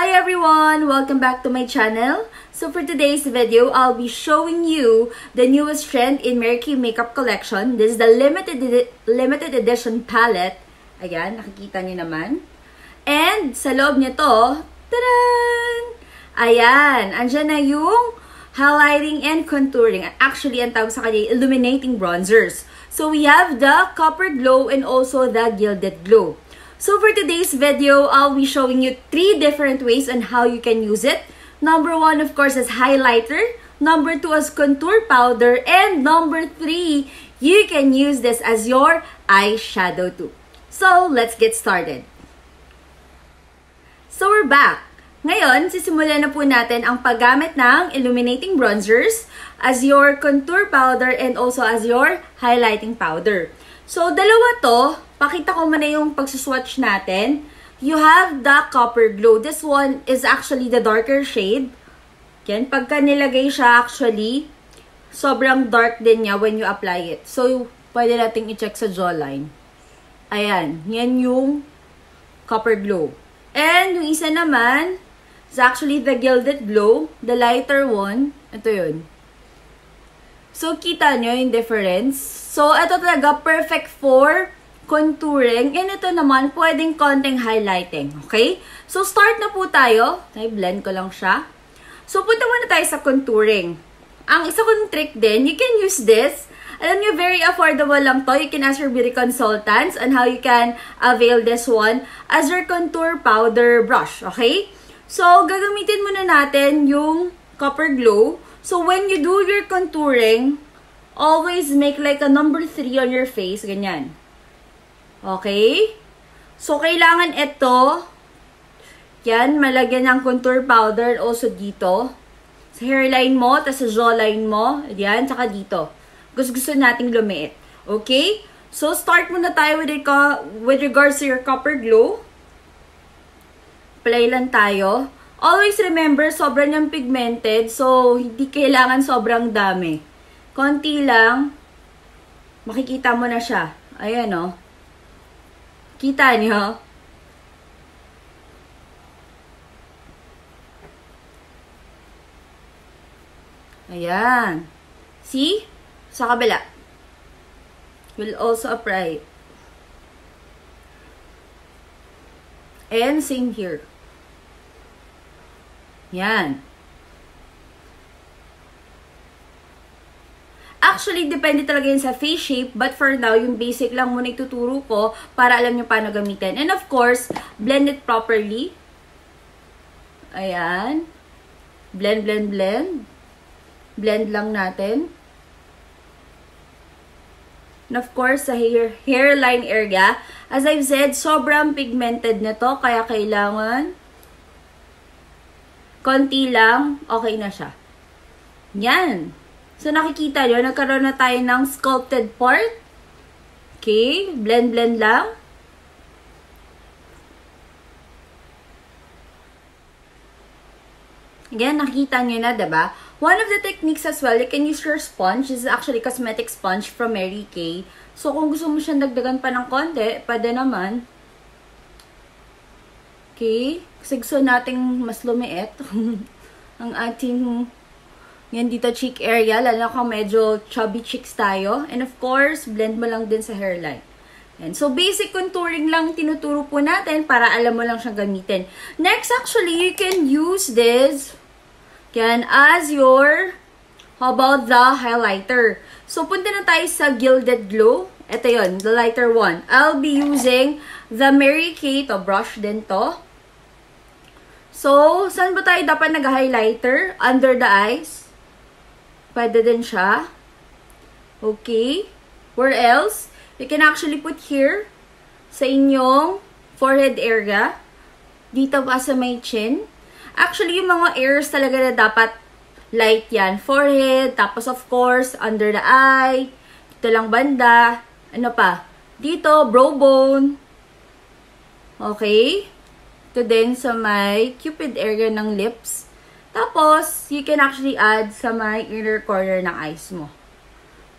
Hi everyone! Welcome back to my channel. So for today's video, I'll be showing you the newest trend in Mary Kay Makeup Collection. This is the limited limited edition palette. Ayan, nakikita niyo naman. And sa loob nito, tadan! Ayan, andyan na yung highlighting and contouring. Actually, ang tawag sa kanya, illuminating bronzers. So we have the Copper Glow and also the Gilded Glow. So for today's video, I'll be showing you three different ways on how you can use it. Number one, of course, is highlighter. Number two is contour powder. And number three, you can use this as your eyeshadow too. So let's get started. So we're back. Ngayon, sisimulan na po natin ang paggamit ng illuminating bronzers as your contour powder and also as your highlighting powder. So, dalawa to. Pakita ko muna yung pagsuswatch natin. You have the Copper Glow. This one is actually the darker shade. Yan. Pagka nilagay siya actually, sobrang dark din niya when you apply it. So, pwede nating i-check sa jawline. Ayan. Yan yung Copper Glow. And yung isa naman, is actually the Gilded Glow. The lighter one. Ito yun. So, kita nyo yung difference. So, ito talaga perfect for contouring. And ito naman, pwedeng konting highlighting. Okay? So, start na po tayo. Ay, blend ko lang siya. So, punta muna tayo sa contouring. Ang isa kong trick din, you can use this. Alam nyo, very affordable lang to. You can ask your beauty consultants on how you can avail this one as your contour powder brush. Okay? So, gagamitin muna natin yung Copper Glow. So, when you do your contouring, always make like a number 3 on your face. Ganyan. Okay? So, kailangan ito, yan, malagyan ng contour powder also dito. Sa hairline mo, tapos sa jawline mo, yan, tsaka dito. Gusto gusto nating lumiit. Okay? So, start muna tayo with, it, with regards to your copper glow. Apply lang tayo. Always remember, sobrang niyang pigmented. So, hindi kailangan sobrang dami. Konti lang. Makikita mo na siya. Ayan, oh. Kita niyo? Ayan. See? Sa kabila. Will also apply. And same here. Yan. Actually, depende talaga yun sa face shape. But for now, yung basic lang muna ituturo ko para alam nyo paano gamitin. And of course, blend it properly. Ayan. Blend, blend, blend. Blend lang natin. And of course, sa hair, hairline area, as I've said, sobrang pigmented na to. Kaya kailangan konti lang, okay na siya. Yan. So, nakikita nyo, nagkaroon na tayo ng sculpted part. Okay, blend-blend lang. Again, nakikita nyo na, diba? One of the techniques as well, you can use your sponge. This is actually cosmetic sponge from Mary Kay. So, kung gusto mo siyang dagdagan pa ng konti, pwede naman. Okay? Kasi gusto nating mas lumiit ang ating yan dito cheek area, lalo kung medyo chubby cheeks tayo. And of course, blend mo lang din sa hairline. And so, basic contouring lang tinuturo po natin para alam mo lang siyang gamitin. Next, actually, you can use this yan, as your, how about the highlighter? So, punta na tayo sa Gilded Glow. Ito yon the lighter one. I'll be using the Mary Kay, to brush din to. So, saan ba tayo dapat nag-highlighter? Under the eyes. Pwede din siya. Okay. Where else? You can actually put here sa inyong forehead area. Dito pa sa may chin. Actually, yung mga areas talaga na dapat light yan. Forehead, tapos of course, under the eye. Dito lang banda. Ano pa? Dito, brow bone. Okay. Ito din sa may cupid area ng lips. Tapos, you can actually add sa may inner corner ng eyes mo.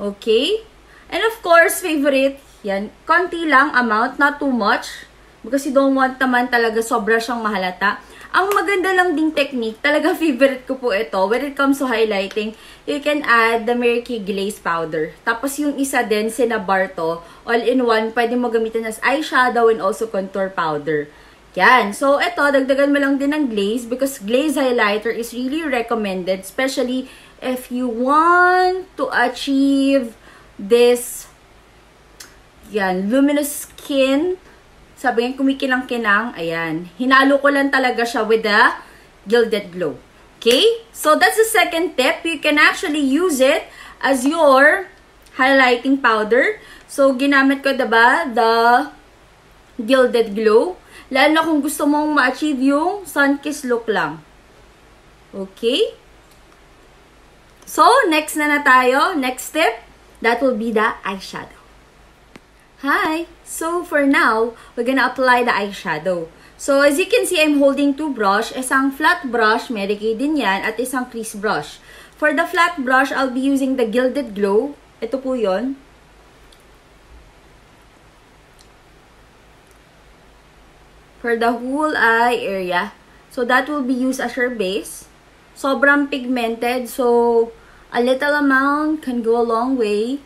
Okay? And of course, favorite, yan, konti lang amount, not too much. Because you don't want naman talaga sobra siyang mahalata. Ang maganda lang ding technique, talaga favorite ko po ito. When it comes to highlighting, you can add the Mary Kay Glaze Powder. Tapos yung isa din, Cinnabar to, all-in-one, pwede mo gamitin as eyeshadow and also contour powder. Yan. So, ito, dagdagan mo lang din ng glaze because glaze highlighter is really recommended, especially if you want to achieve this yan, luminous skin sabi nga, kumikinang-kinang. Ayan. Hinalo ko lang talaga siya with the Gilded Glow. Okay? So, that's the second tip. You can actually use it as your highlighting powder. So, ginamit ko, diba, the Gilded Glow. Lalo na kung gusto mong ma-achieve yung sun-kiss look lang. Okay? So, next na na tayo. Next step, that will be the eyeshadow. Hi! So, for now, we're gonna apply the eyeshadow. So, as you can see, I'm holding two brush. Isang flat brush, Kay din yan, at isang crease brush. For the flat brush, I'll be using the Gilded Glow. Ito po yon. For the whole eye area. So, that will be used as your base. Sobrang pigmented, so a little amount can go a long way.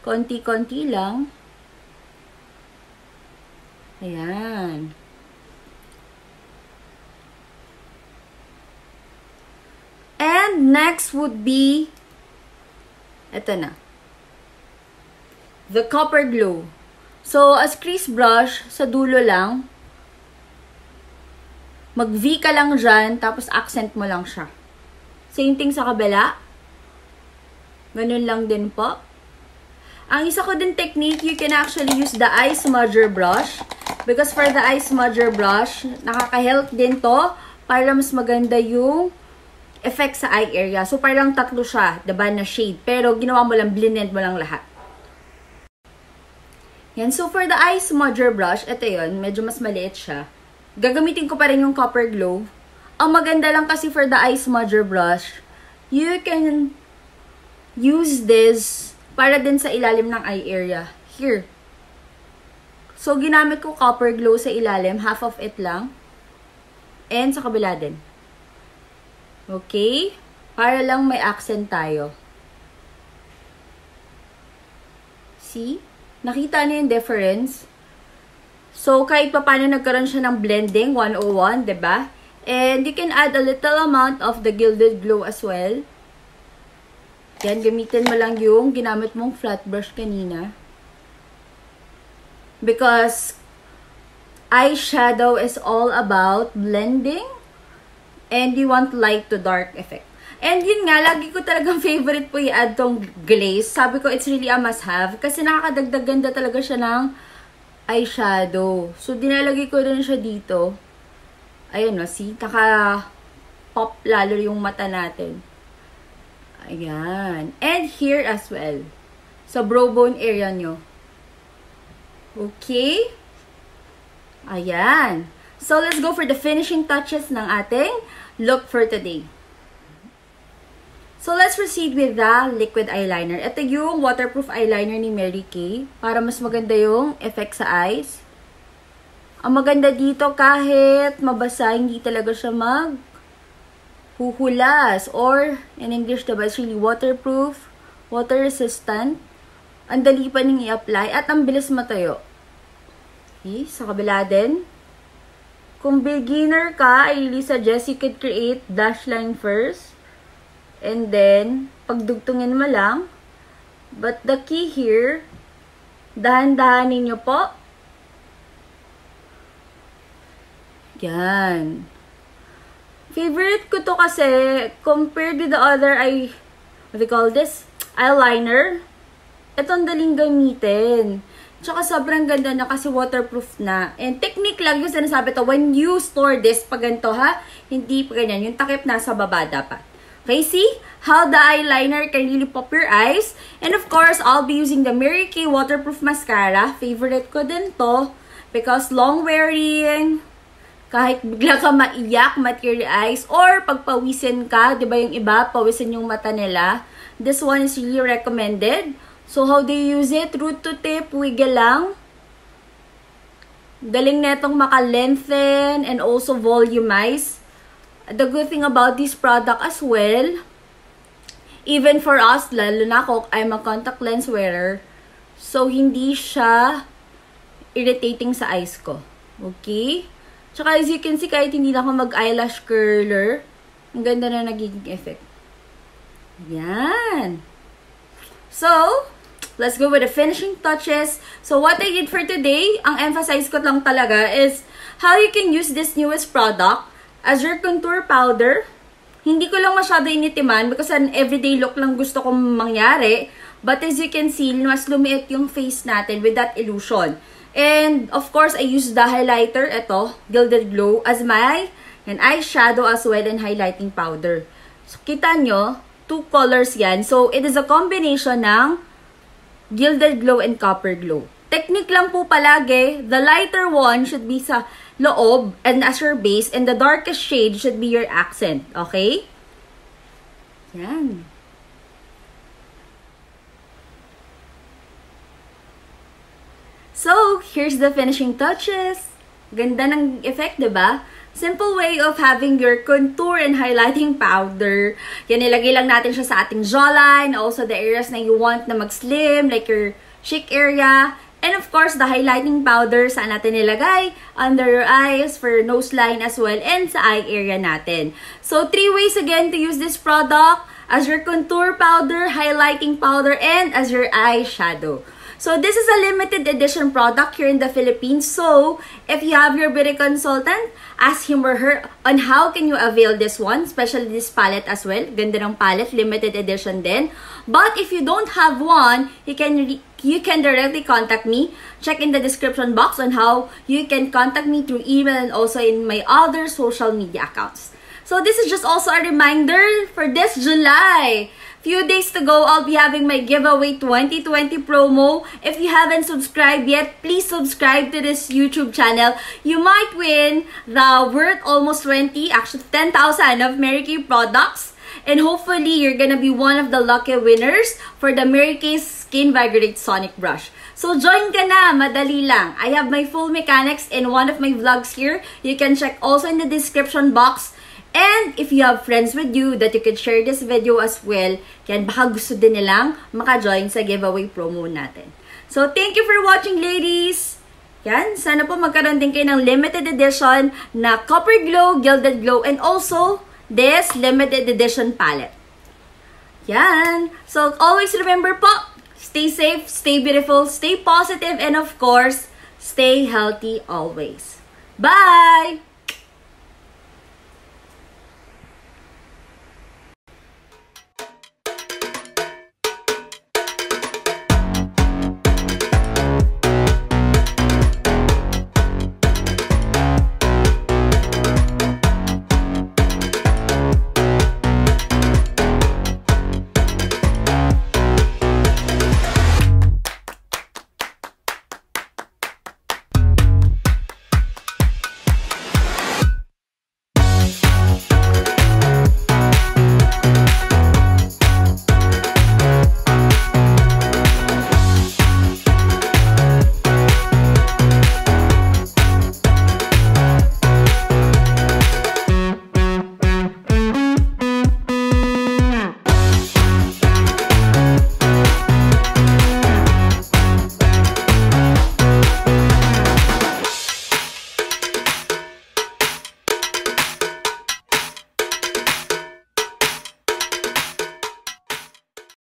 Konti-konti lang. Ayan. And next would be, ito na, the copper glow. So, as crease brush, sa dulo lang, mag-V ka lang dyan, tapos accent mo lang siya. Same thing sa kabila. Ganun lang din po. Ang isa ko din technique, you can actually use the eye smudger brush. Because for the eye smudger brush, nakaka-help din to para mas maganda yung effect sa eye area. So, parang tatlo siya, diba, na shade. Pero, ginawa mo lang, blended mo lang lahat. Yan. So, for the eye smudger brush, ito yon medyo mas maliit siya. Gagamitin ko pa rin yung copper glow. Ang maganda lang kasi for the eye smudger brush, you can use this para din sa ilalim ng eye area. Here. So, ginamit ko copper glow sa ilalim. Half of it lang. And sa kabila din. Okay? Para lang may accent tayo. See? Nakita niyo yung difference? So, kahit pa paano nagkaroon siya ng blending, 101, ba? Diba? And you can add a little amount of the Gilded Glow as well. Yan, gamitin mo lang yung ginamit mong flat brush kanina. Because eyeshadow is all about blending and you want light to dark effect. And yun nga, lagi ko talagang favorite po i-add tong glaze. Sabi ko, it's really a must-have. Kasi nakakadagdag ganda talaga siya ng eyeshadow. So, dinalagay ko rin siya dito. Ayun no, see? Naka-pop lalo yung mata natin. Ayan. And here as well. Sa brow bone area nyo. Okay? Ayan. So, let's go for the finishing touches ng ating look for today. So, let's proceed with the liquid eyeliner. Ito yung waterproof eyeliner ni Mary Kay para mas maganda yung effect sa eyes. Ang maganda dito kahit mabasa, hindi talaga siya mag huhulas or in English diba, it's really waterproof, water resistant ang dali pa ning i-apply at ang bilis matayo. Okay, sa kabila din. Kung beginner ka, I really suggest you could create dash line first. And then, pagdugtungin mo lang. But the key here, dahan-dahanin nyo po. Yan. Favorite ko to kasi, compared with the other, I, what do call this? Eyeliner ito ang daling gamitin. Tsaka sobrang ganda na kasi waterproof na. And technique lang yung sinasabi to, when you store this, pag ganito ha, hindi pa ganyan. Yung takip nasa baba dapat. Okay, see how the eyeliner can really pop your eyes. And of course, I'll be using the Mary Kay Waterproof Mascara. Favorite ko din to. Because long wearing, kahit bigla ka maiyak, mateary eyes, or pagpawisin ka, di ba yung iba, pawisin yung mata nila. This one is really recommended. So, how do you use it? Root to tip, wiggle lang. Galing netong maka-lengthen and also volumize. The good thing about this product as well, even for us, lalo na ako, I'm a contact lens wearer. So, hindi siya irritating sa eyes ko. Okay? Tsaka as you can see, kahit hindi na ako mag-eyelash curler, ang ganda na nagiging effect. Yan. So, let's go with the finishing touches. So, what I did for today, ang emphasize ko lang talaga is how you can use this newest product as your contour powder. Hindi ko lang masyado initiman because an everyday look lang gusto kong mangyari. But as you can see, mas lumiit yung face natin with that illusion. And, of course, I use the highlighter, ito, Gilded Glow, as my and eyeshadow as well and highlighting powder. So, kita nyo, two colors yan. So, it is a combination ng Gilded Glow and Copper Glow. Technique lang po palagi, the lighter one should be sa loob and as your base and the darkest shade should be your accent. Okay? Yan. So, here's the finishing touches. Ganda ng effect, ba? Diba? Simple way of having your contour and highlighting powder. Yan, nilagay lang natin siya sa ating jawline. Also, the areas na you want na mag-slim, like your cheek area. And of course, the highlighting powder, saan natin nilagay? Under your eyes, for nose line as well, and sa eye area natin. So, three ways again to use this product. As your contour powder, highlighting powder, and as your eyeshadow. So, this is a limited edition product here in the Philippines. So, if you have your beauty consultant, ask him or her on how can you avail this one, especially this palette as well. Ganda ng palette, limited edition din. But if you don't have one, you can you can directly contact me. Check in the description box on how you can contact me through email and also in my other social media accounts. So this is just also a reminder for this July. Few days to go, I'll be having my giveaway 2020 promo. If you haven't subscribed yet, please subscribe to this YouTube channel. You might win the worth almost 20, actually 10,000 of Mary Kay products. And hopefully, you're gonna be one of the lucky winners for the Mary Kay Skin Vigorate Sonic Brush. So, join ka na! Madali lang. I have my full mechanics in one of my vlogs here. You can check also in the description box And if you have friends with you that you could share this video as well, yan baka gusto din nilang maka-join sa giveaway promo natin. So, thank you for watching, ladies! Yan, sana po magkaroon din kayo ng limited edition na Copper Glow, Gilded Glow, and also this limited edition palette. Yan! So, always remember po, stay safe, stay beautiful, stay positive, and of course, stay healthy always. Bye!